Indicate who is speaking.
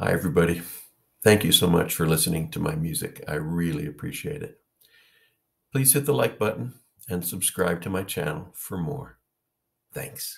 Speaker 1: Hi, everybody. Thank you so much for listening to my music. I really appreciate it. Please hit the like button and subscribe to my channel for more. Thanks.